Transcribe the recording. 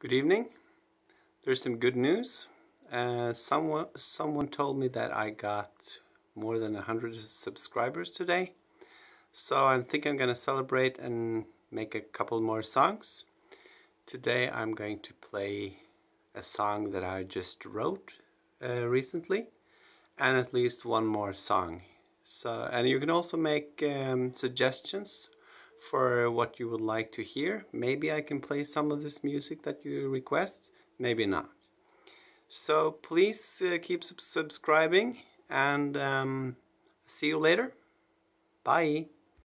Good evening. There's some good news. Uh, someone someone told me that I got more than a hundred subscribers today, so I think I'm gonna celebrate and make a couple more songs. Today I'm going to play a song that I just wrote uh, recently, and at least one more song. So, and you can also make um, suggestions for what you would like to hear. Maybe I can play some of this music that you request, maybe not. So please uh, keep subscribing and um, see you later. Bye.